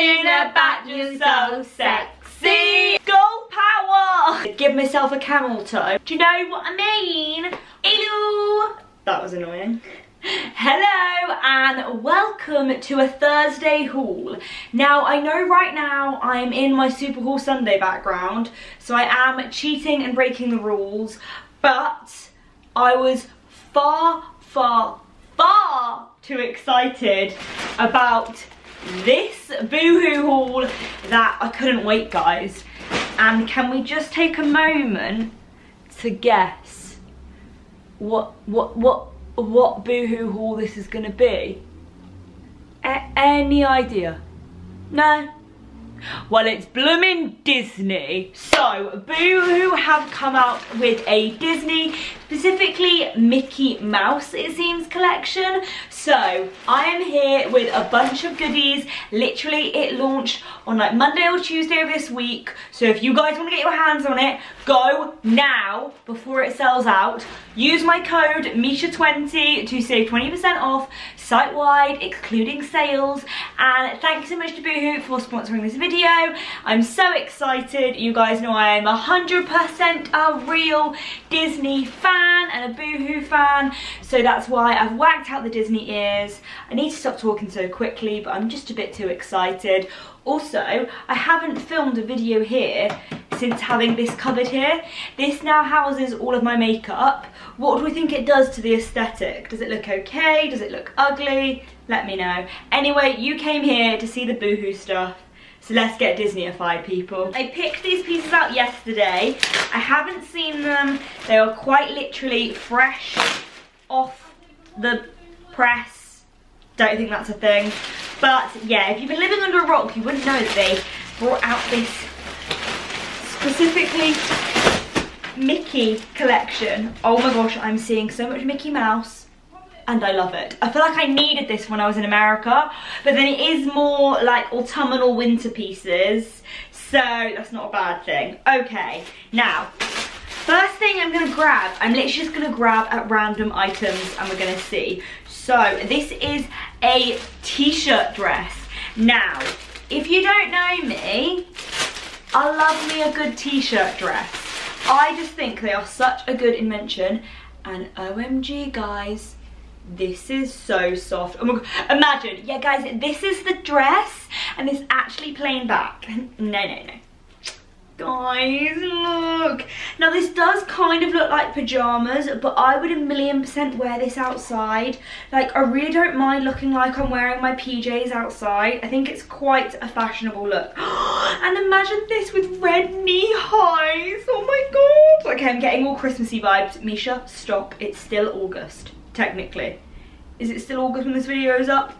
Everything about you so sexy. Girl power. Give myself a camel toe. Do you know what I mean? Hello. That was annoying. Hello and welcome to a Thursday haul. Now I know right now I'm in my Super Haul Sunday background so I am cheating and breaking the rules but I was far far far too excited about this Boohoo haul that I couldn't wait guys and can we just take a moment to guess what what what what boohoo haul this is to be? A any idea? No? Well, it's blooming Disney. So, Boohoo have come out with a Disney, specifically Mickey Mouse, it seems, collection. So, I am here with a bunch of goodies. Literally, it launched on like Monday or Tuesday of this week. So, if you guys want to get your hands on it, go now before it sells out. Use my code Misha20 to save 20% off site-wide, excluding sales. And thanks so much to Boohoo for sponsoring this video. I'm so excited. You guys know I am 100% a real Disney fan and a Boohoo fan. So that's why I've whacked out the Disney ears. I need to stop talking so quickly, but I'm just a bit too excited. Also, I haven't filmed a video here since having this cupboard here. This now houses all of my makeup. What do we think it does to the aesthetic? Does it look okay? Does it look ugly? Let me know. Anyway, you came here to see the Boohoo stuff. So let's get Disneyified, people. I picked these pieces out yesterday. I haven't seen them. They are quite literally fresh off the press. Don't think that's a thing. But yeah, if you've been living under a rock, you wouldn't know that they brought out this specifically Mickey collection. Oh my gosh, I'm seeing so much Mickey Mouse and I love it. I feel like I needed this when I was in America, but then it is more like autumnal winter pieces, so that's not a bad thing. Okay, now, first thing I'm gonna grab, I'm literally just gonna grab at random items and we're gonna see. So, this is a t-shirt dress. Now, if you don't know me, I love me a good t-shirt dress. I just think they are such a good invention and OMG guys, this is so soft. Oh my god, imagine, yeah guys, this is the dress and it's actually plain back. No, no, no. Guys, look. Now this does kind of look like pyjamas, but I would a million percent wear this outside. Like, I really don't mind looking like I'm wearing my PJs outside. I think it's quite a fashionable look. and imagine this with red knee highs. Oh my god. Okay, I'm getting all Christmassy vibes. Misha, stop. It's still August, technically. Is it still August when this video is up?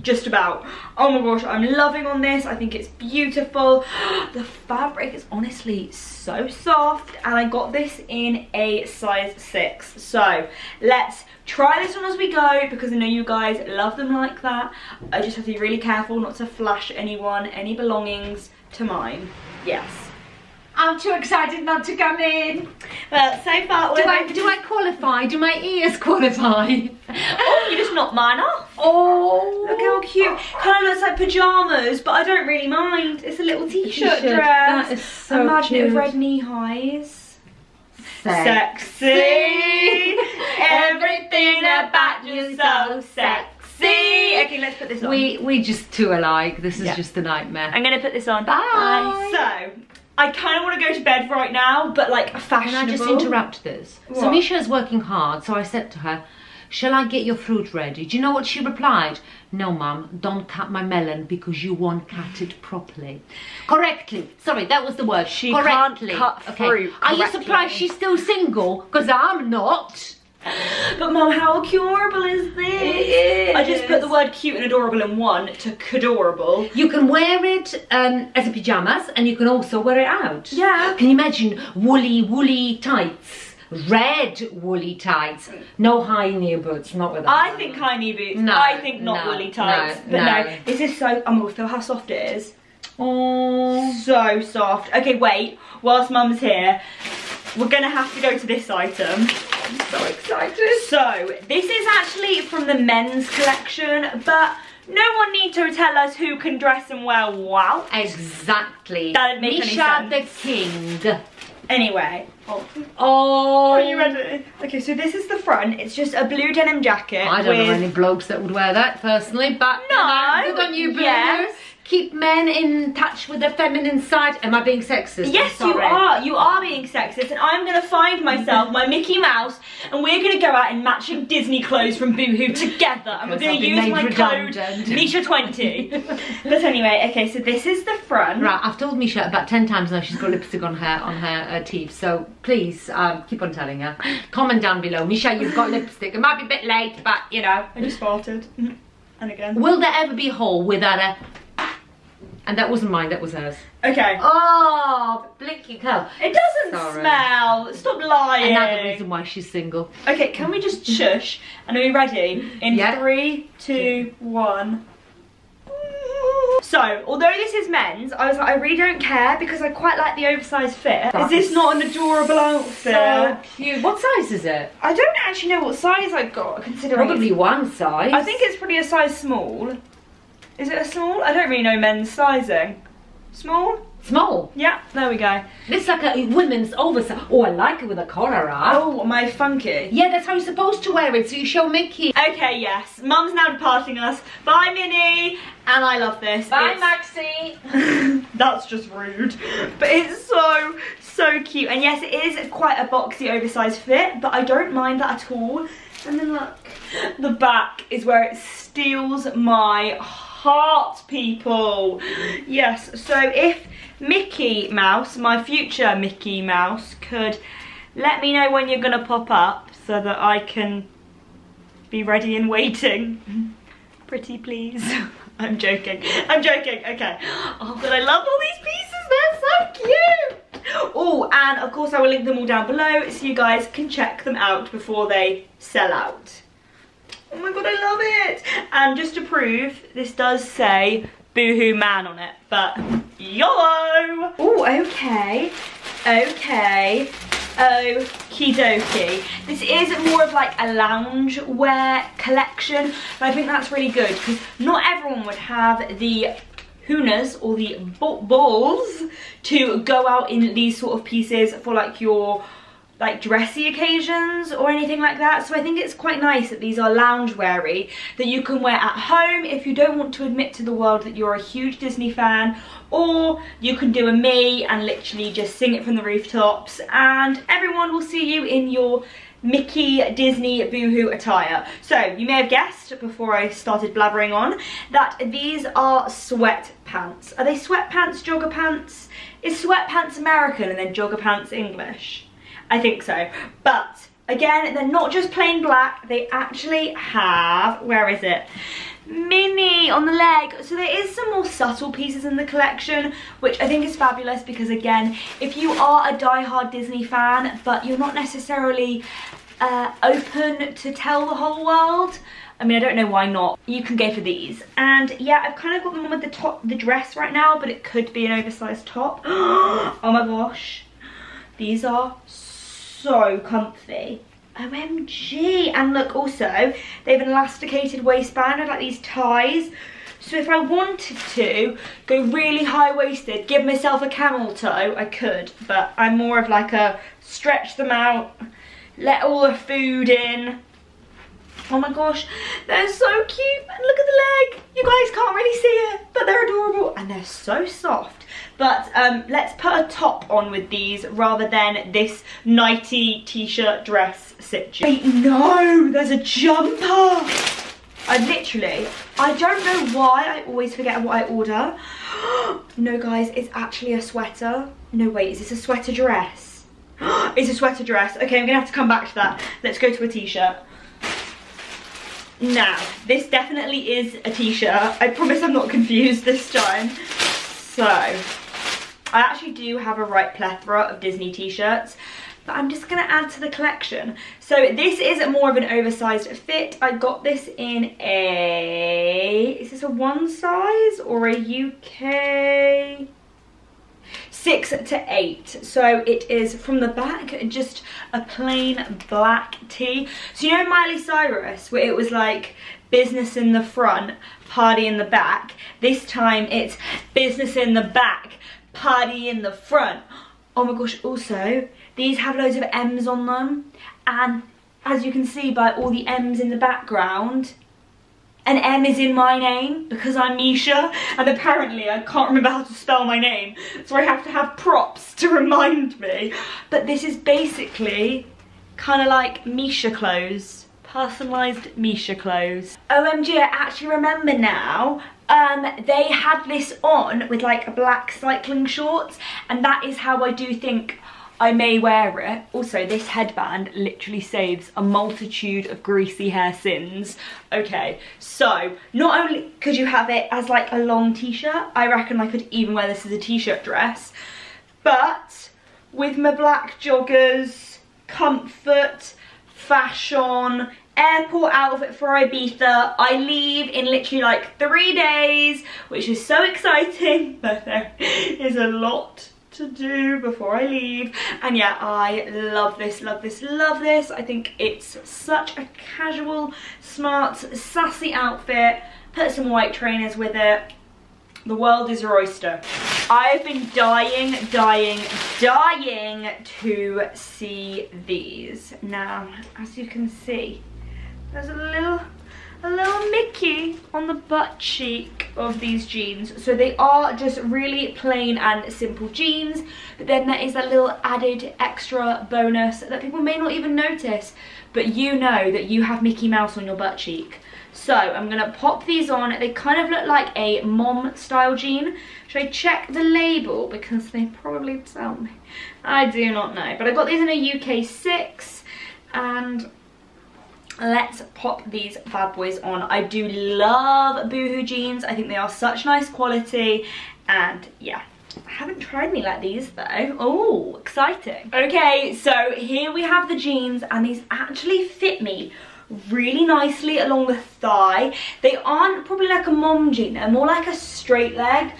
Just about. Oh my gosh i'm loving on this. I think it's beautiful. The fabric is honestly so soft and i got this in a size six. So let's try this on as we go because i know you guys love them like that. I just have to be really careful not to flash anyone any belongings to mine. Yes I'm too excited not to come in. Well, so far... Do I, do I qualify? Do my ears qualify? oh, you just knocked mine off. Oh. Look how cute. Kind of looks like pyjamas, but I don't really mind. It's a little t-shirt dress. That is so Imagine cute. it with red knee highs. Sexy. Everything about you so sexy. Okay, let's put this on. We we just two alike. This is Yeah. just a nightmare. I'm gonna put this on. Bye. So, I kind of want to go to bed right now, but like fashionable. Can I just interrupt this? So Misha is working hard, so I said to her, Shall I get your fruit ready? Do you know what she replied? No, mum, don't cut my melon because you won't cut it properly. Correctly. Sorry, that was the word. She can't correctly. cut okay. fruit Are you surprised she's still single? Because I'm not. But mom, how adorable is this? It I just put the word cute and adorable in one to adorable. You can wear it um, as a pyjamas and you can also wear it out. Yeah. Can you imagine woolly, woolly tights? Red woolly tights. No high knee boots, not with that. I think high knee boots. No, I think not no, woolly tights. no, but no. no. this is so. I'm gonna feel how soft it is. Oh. So soft. Okay, wait. Whilst mum's here, we're gonna have to go to this item. I'm so excited. So, this is actually from the men's collection, but no one need to tell us who can dress and wear what. Exactly. That didn't make any Misha the king. Anyway. Oh. Oh. Are you ready? Okay, so this is the front. It's just a blue denim jacket. I don't with... know any blokes that would wear that personally, but you No, know, good on you, Boo. yes. Keep men in touch with their feminine side. Am I being sexist? Yes, you are. You are being sexist, and I'm gonna find myself my Mickey Mouse, and we're gonna go out in matching Disney clothes from Boohoo together, and we're gonna use my redundant. code Misha20. but anyway, okay, so this is the front. Right, I've told Misha about ten times now she's got lipstick on her on her uh, teeth. So please um, keep on telling her. Comment down below, Misha, you've got lipstick. It might be a bit late, but you know. I just farted. And again. Will there ever be a hole without a? And that wasn't mine. That was hers. Okay. Oh, blinking hell! It doesn't Sorry. smell. Stop lying. Another reason why she's single. Okay, can we just shush? And are we ready? In Yeah. three, two, one. So, although this is men's, I was like, I really don't care because I quite like the oversized fit. Is this is not an adorable outfit? So cute. What size is it? I don't actually know what size I've got, considering Probably one size. I think it's probably a size small. Is it a small? I don't really know men's sizing. Small? small. Yeah, there we go. It's like a women's oversize. Oh, I like it with a collar on. Oh, my funky. Yeah, that's how you're supposed to wear it. So you show Mickey. Okay, yes. Mum's now departing us. Bye, Minnie. And I love this. It's- Maxie. That's just rude. But it's so, so cute. And yes, it is quite a boxy, oversized fit, but I don't mind that at all. And then look, the back is where it steals my heart, people. Yes, so if Mickey Mouse, my future Mickey Mouse, could let me know when you're gonna pop up so that I can be ready and waiting. Pretty please. I'm joking. I'm joking. Okay. Oh, but I love all these pieces. They're so cute. Oh, and of course I will link them all down below so you guys can check them out before they sell out. Oh my god, I love it. And just to prove, this does say Boohoo Man on it, but YOLO. Oh, okay. Okay. Okie dokie. This is more of like a lounge wear collection, but I think that's really good because not everyone would have the hoonas or the balls to go out in these sort of pieces for like your like dressy occasions or anything like that so I think it's quite nice that these are lounge weary that you can wear at home if you don't want to admit to the world that you're a huge Disney fan or you can do a me and literally just sing it from the rooftops and everyone will see you in your Mickey Disney Boohoo attire. So you may have guessed before I started blabbering on that these are sweatpants. Are they sweatpants, jogger pants? Is sweatpants American and then jogger pants English? I think so. But again, they're not just plain black. They actually have, where is it? Minnie on the leg. So there is some more subtle pieces in the collection, which I think is fabulous because again, if you are a die-hard Disney fan, but you're not necessarily uh, open to tell the whole world, I mean, I don't know why not. You can go for these. And yeah, I've kind of got them on with the top, the dress right now, but it could be an oversized top. oh my gosh. These are so comfy. OMG. And look, also, they have an elasticated waistband with like these ties. So if I wanted to go really high-waisted, give myself a camel toe, I could. But I'm more of like a stretch them out, let all the food in. Oh my gosh, they're so cute. And look at the leg. You guys can't really see it, but they're adorable. And they're so soft. But um, let's put a top on with these rather than this nighty t-shirt dress situation. Wait, no, there's a jumper. I literally, I don't know why I always forget what I order. no guys, it's actually a sweater. No wait, is this a sweater dress? it's a sweater dress. Okay, I'm gonna have to come back to that. Let's go to a t-shirt. Now, this definitely is a t-shirt. I promise I'm not confused this time. So, I actually do have a right plethora of Disney t-shirts, but I'm just gonna add to the collection. So this is more of an oversized fit. I got this in a, is this a one size or a UK? Six to eight. So it is from the back, just a plain black tee. So you know Miley Cyrus, where it was like business in the front, party in the back. This time it's business in the back, party in the front. Oh my gosh, also, these have loads of M's on them. And as you can see by all the M's in the background, an M is in my name because I'm Misha and apparently I can't remember how to spell my name so I have to have props to remind me. But this is basically kind of like Misha clothes personalised Misha clothes. OMG I actually remember now. Um, they had this on with like black cycling shorts and that is how I do think I may wear it. Also, this headband literally saves a multitude of greasy hair sins. Okay, so not only could you have it as like a long t-shirt, I reckon I could even wear this as a t-shirt dress, but with my black joggers, comfort, fashion, airport outfit for Ibiza. I leave in literally like three days, which is so exciting, but there is a lot to do before I leave. And yeah, I love this, love this, love this. I think it's such a casual, smart, sassy outfit. Put some white trainers with it. The world is your oyster. I've been dying, dying, dying to see these. Now, as you can see, there's a little a little Mickey on the butt cheek of these jeans. So they are just really plain and simple jeans, but then there is that little added extra bonus that people may not even notice, but you know that you have Mickey Mouse on your butt cheek. So I'm gonna pop these on. They kind of look like a mom style jean. Should I check the label? Because they probably tell me. I do not know. But I got these in a UK 6 and let's pop these bad boys on. I do love Boohoo jeans. I think they are such nice quality and yeah. I haven't tried any like these though. Oh, exciting. Okay, so here we have the jeans and these actually fit me really nicely along the thigh. They aren't probably like a mom jean, they're more like a straight leg,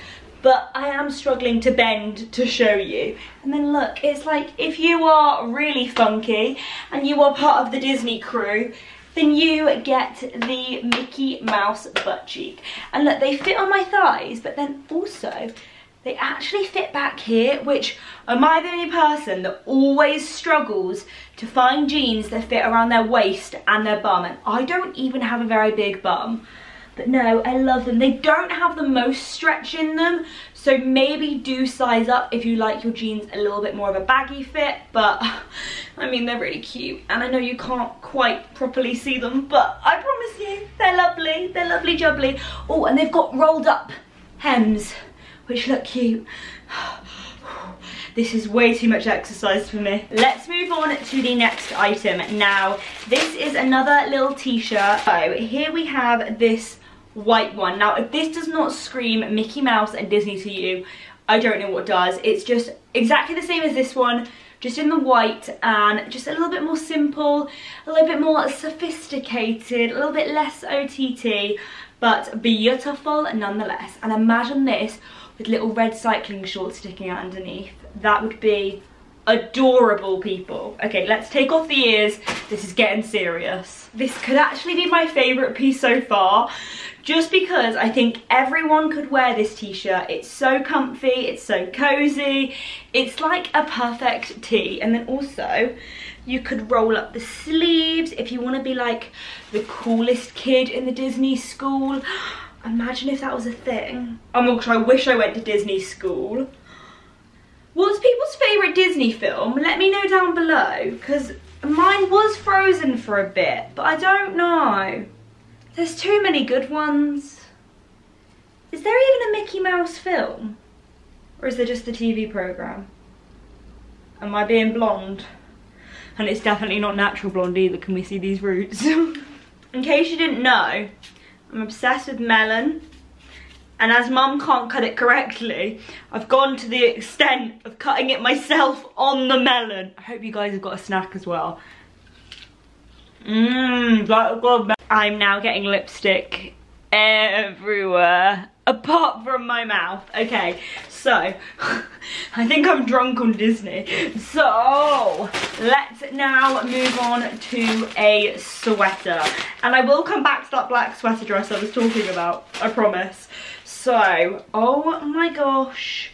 but I am struggling to bend to show you. And then look, it's like if you are really funky and you are part of the Disney crew, then you get the Mickey Mouse butt cheek. And look, they fit on my thighs, but then also they actually fit back here, which am I the only person that always struggles to find jeans that fit around their waist and their bum? And I don't even have a very big bum. But no, I love them. They don't have the most stretch in them, so maybe do size up if you like your jeans a little bit more of a baggy fit, but I mean, they're really cute. And I know you can't quite properly see them, but I promise you, they're lovely. They're lovely jubbly. Oh, and they've got rolled up hems, which look cute. This is way too much exercise for me. Let's move on to the next item. Now, this is another little t-shirt. So here we have this white one. Now, if this does not scream Mickey Mouse and Disney to you, I don't know what does. It's just exactly the same as this one, just in the white and just a little bit more simple, a little bit more sophisticated, a little bit less OTT, but beautiful nonetheless. And imagine this with little red cycling shorts sticking out underneath. That would be adorable people. Okay, let's take off the ears. This is getting serious. This could actually be my favourite piece so far just because I think everyone could wear this t-shirt. It's so comfy, it's so cozy, it's like a perfect tee. And then also, you could roll up the sleeves if you want to be like the coolest kid in the Disney school. Imagine if that was a thing. Oh my gosh, I wish I went to Disney school. What's people's favourite Disney film? Let me know down below, because mine was Frozen for a bit, but I don't know. There's too many good ones. Is there even a Mickey Mouse film? Or is there just the TV programme? Am I being blonde? And it's definitely not natural blonde either, can we see these roots? In case you didn't know, I'm obsessed with melon. And as mum can't cut it correctly, I've gone to the extent of cutting it myself on the melon. I hope you guys have got a snack as well. Mmm, I'm now getting lipstick everywhere. apart from my mouth. Okay, so I think I'm drunk on Disney. So let's now move on to a sweater. And I will come back to that black sweater dress I was talking about, I promise. So, oh my gosh,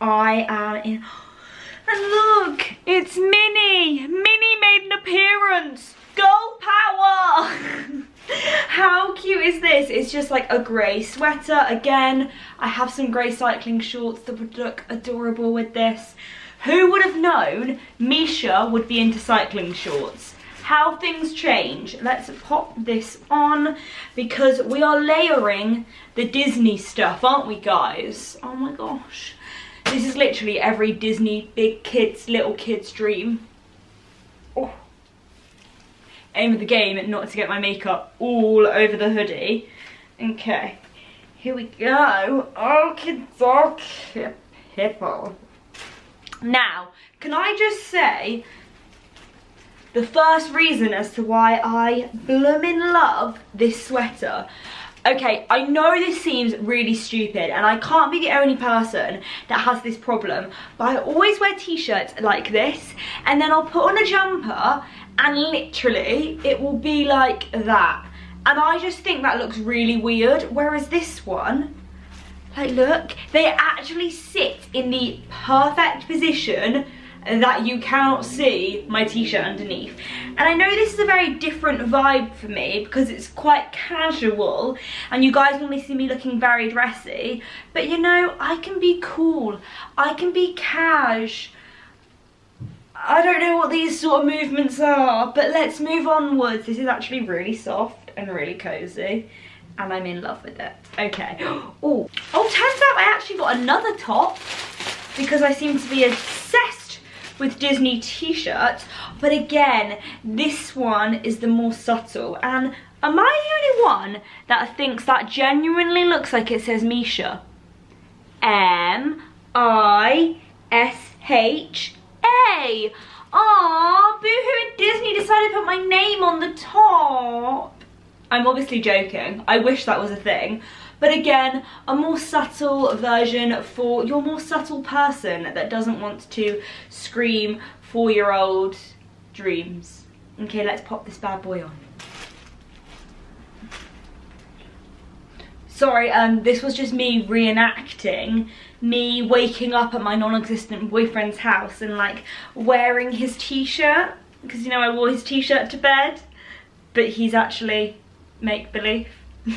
I am in, and look, it's Minnie. Minnie made an appearance. Girl power. How cute is this? It's just like a grey sweater. Again, I have some grey cycling shorts that would look adorable with this. Who would have known Misha would be into cycling shorts? How things change. Let's pop this on because we are layering the Disney stuff, aren't we guys? Oh my gosh. This is literally every Disney big kids, little kids dream. Aim of the game not to get my makeup all over the hoodie. Okay, here we go. Okay, dokie, people. Now, can I just say the first reason as to why I bloomin' love this sweater Okay, I know this seems really stupid and I can't be the only person that has this problem, but I always wear t-shirts like this and then I'll put on a jumper and literally it will be like that. And I just think that looks really weird, whereas this one, like look, they actually sit in the perfect position that you cannot see my t-shirt underneath. And I know this is a very different vibe for me because it's quite casual and you guys normally see me looking very dressy, but you know, I can be cool, I can be cash. I don't know what these sort of movements are, but let's move onwards. This is actually really soft and really cozy and I'm in love with it. Okay. Oh, oh, turns out I actually got another top because I seem to be obsessed with Disney t-shirts. But again, this one is the more subtle. And am I the only one that thinks that genuinely looks like it says Misha? M-I-S-H-A. Aww, Boohoo Disney decided to put my name on the top. I'm obviously joking. I wish that was a thing. But again, a more subtle version for your more subtle person that doesn't want to scream four-year-old dreams. Okay, let's pop this bad boy on. Sorry, um, this was just me reenacting me waking up at my non-existent boyfriend's house and like wearing his t-shirt because you know I wore his t-shirt to bed but he's actually make-believe.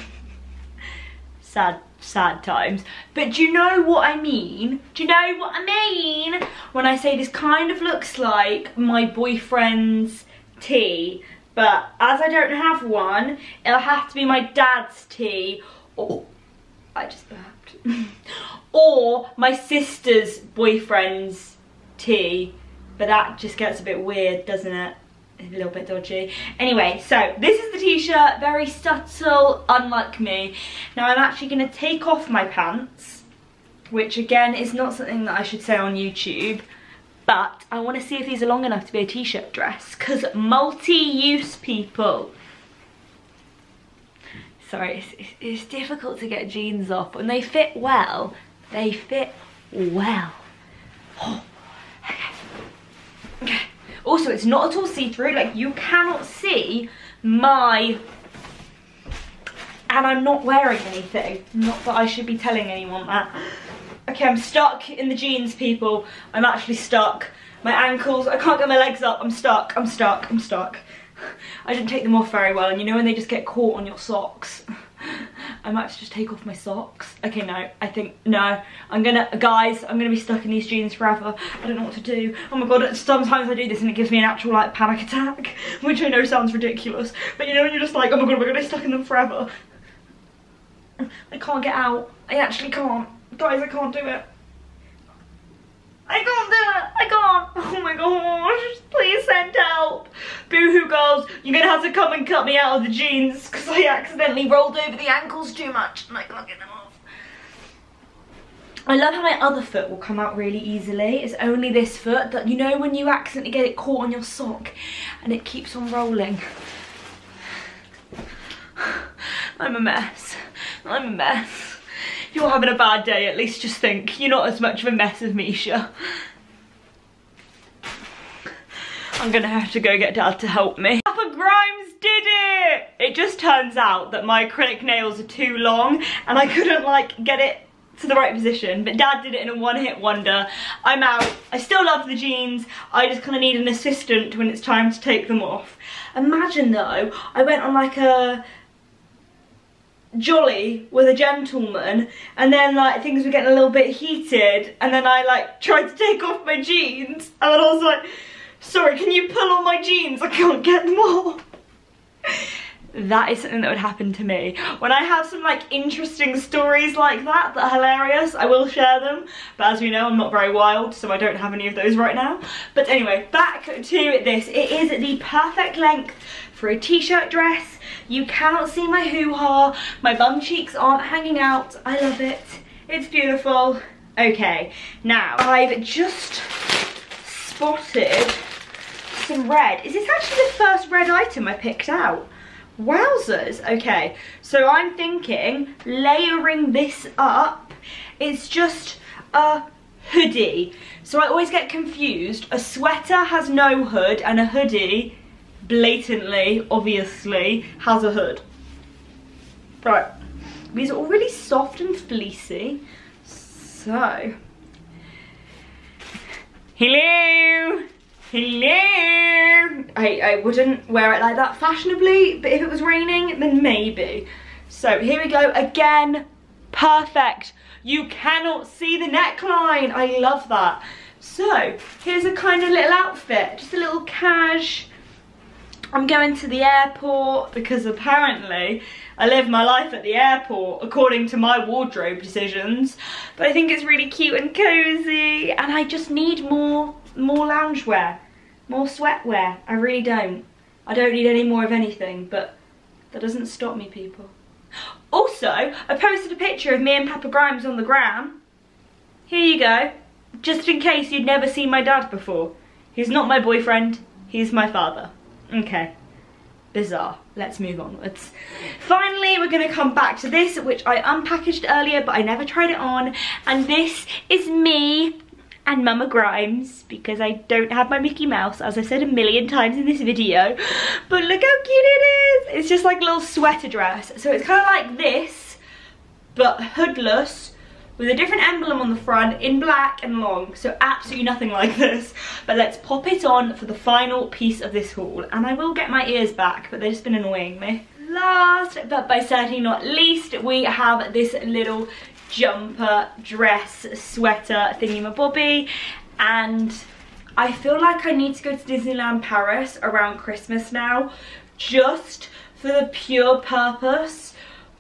sad, sad times. But do you know what I mean? Do you know what I mean? When I say this kind of looks like my boyfriend's tee, but as I don't have one, it'll have to be my dad's tee, or, I just burped, or my sister's boyfriend's tee, but that just gets a bit weird, doesn't it? a little bit dodgy. Anyway, so this is the t-shirt, very subtle, unlike me. Now I'm actually going to take off my pants, which again is not something that I should say on YouTube, but I want to see if these are long enough to be a t-shirt dress, because multi-use people. Sorry, it's, it's, difficult to get jeans off. When they fit well, they fit well. Oh, okay. Okay. Also, it's not at all see-through. Like, you cannot see my... And I'm not wearing anything. Not that I should be telling anyone that. Okay, I'm stuck in the jeans, people. I'm actually stuck. My ankles, I can't get my legs up. I'm stuck, I'm stuck, I'm stuck. I didn't take them off very well, and you know when they just get caught on your socks? I might have to just take off my socks. Okay, no, I think, no. I'm gonna, guys, I'm gonna be stuck in these jeans forever. I don't know what to do. Oh my god, sometimes I do this and it gives me an actual, like, panic attack, which I know sounds ridiculous. But you know when you're just like, oh my god, we're gonna be stuck in them forever. I can't get out. I actually can't. Guys, I can't do it. I can't do it. I can't. Oh my gosh. Please send help. Boohoo girls, you're gonna have to come and cut me out of the jeans because I accidentally rolled over the ankles too much and I can't get them off. I love how my other foot will come out really easily. It's only this foot that, you know when you accidentally get it caught on your sock and it keeps on rolling. I'm a mess. I'm a mess. You're having a bad day, at least just think you're not as much of a mess as Misha. I'm gonna have to go get dad to help me. Papa Grimes did it! It just turns out that my acrylic nails are too long and I couldn't like get it to the right position but dad did it in a one hit wonder i'm out i still love the jeans i just kind of need an assistant when it's time to take them off imagine though i went on like a jolly with a gentleman and then like things were getting a little bit heated and then I like tried to take off my jeans and then I was like sorry can you pull on my jeans? I can't get them off that is something that would happen to me. When I have some like interesting stories like that that are hilarious, I will share them. But as we know, I'm not very wild, so I don't have any of those right now. But anyway, back to this. It is the perfect length for a t-shirt dress. You cannot see my hoo-ha. My bum cheeks aren't hanging out. I love it. It's beautiful. Okay, now I've just spotted some red. Is this actually the first red item I picked out? Wowzers. Okay, so I'm thinking layering this up. It's just a hoodie. So I always get confused. A sweater has no hood and a hoodie blatantly, obviously, has a hood. Right. These are all really soft and fleecy. So. Hello. Hello! I, I wouldn't wear it like that fashionably, but if it was raining, then maybe. So here we go, again, perfect. You cannot see the neckline, I love that. So, here's a kind of little outfit, just a little cash. I'm going to the airport because apparently I live my life at the airport according to my wardrobe decisions. But I think it's really cute and cozy and I just need more more loungewear, more sweatwear. I really don't. I don't need any more of anything, but that doesn't stop me, people. Also, I posted a picture of me and Papa Grimes on the gram. Here you go. Just in case you'd never seen my dad before. He's not my boyfriend, he's my father. Okay. Bizarre. Let's move onwards. Finally, we're going to come back to this, which I unpackaged earlier, but I never tried it on. And this is me and Mama Grimes because I don't have my Mickey Mouse as I said a million times in this video. But look how cute it is! It's just like a little sweater dress. So it's kind of like this but hoodless with a different emblem on the front in black and long. So absolutely nothing like this. But let's pop it on for the final piece of this haul. And I will get my ears back but they've just been annoying me. Last but by certainly not least we have this little jumper, dress, sweater, thingy-mabobby. And I feel like I need to go to Disneyland Paris around Christmas now, just for the pure purpose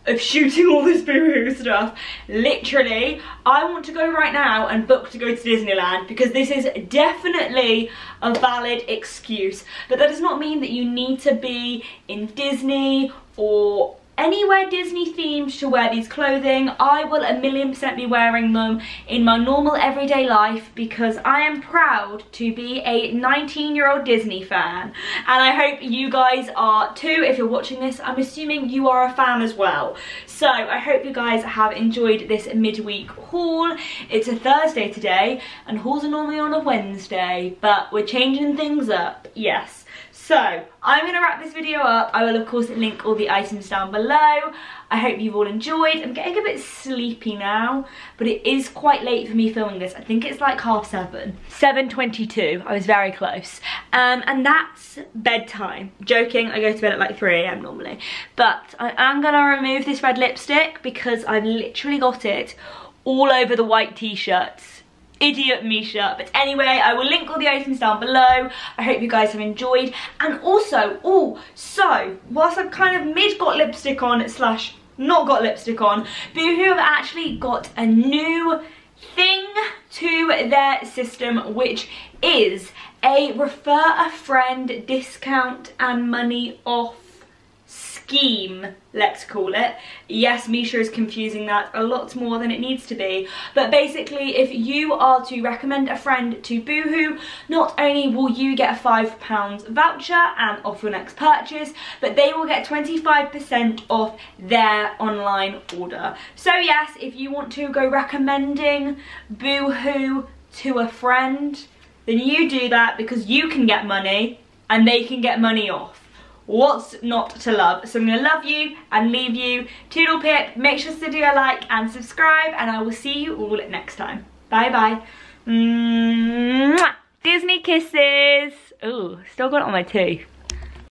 of shooting all this boohoo stuff. Literally, I want to go right now and book to go to Disneyland because this is definitely a valid excuse. But that does not mean that you need to be in Disney or anywhere Disney themed to wear these clothing. I will a million percent be wearing them in my normal everyday life because I am proud to be a 19 year old Disney fan and I hope you guys are too if you're watching this. I'm assuming you are a fan as well. So I hope you guys have enjoyed this midweek haul. It's a Thursday today and hauls are normally on a Wednesday but we're changing things up, yes. So, I'm going to wrap this video up. I will, of course, link all the items down below. I hope you've all enjoyed. I'm getting a bit sleepy now, but it is quite late for me filming this. I think it's like half seven. 7.22. I was very close. Um, and that's bedtime. Joking, I go to bed at like 3am normally. But I am going to remove this red lipstick because I've literally got it all over the white t-shirts idiot Misha. But anyway, I will link all the items down below. I hope you guys have enjoyed. And also, oh, so, whilst I've kind of mid got lipstick on slash not got lipstick on, Boohoo have actually got a new thing to their system, which is a refer a friend discount and money off scheme, let's call it. Yes, Misha is confusing that a lot more than it needs to be. But basically, if you are to recommend a friend to Boohoo, not only will you get a £5 voucher and off your next purchase, but they will get 25% off their online order. So yes, if you want to go recommending Boohoo to a friend, then you do that because you can get money and they can get money off. What's not to love? So I'm going to love you and leave you. Toodle pip. Make sure to do a like and subscribe and I will see you all next time. Bye bye. Mwah. Disney kisses. Ooh, still got it on my teeth.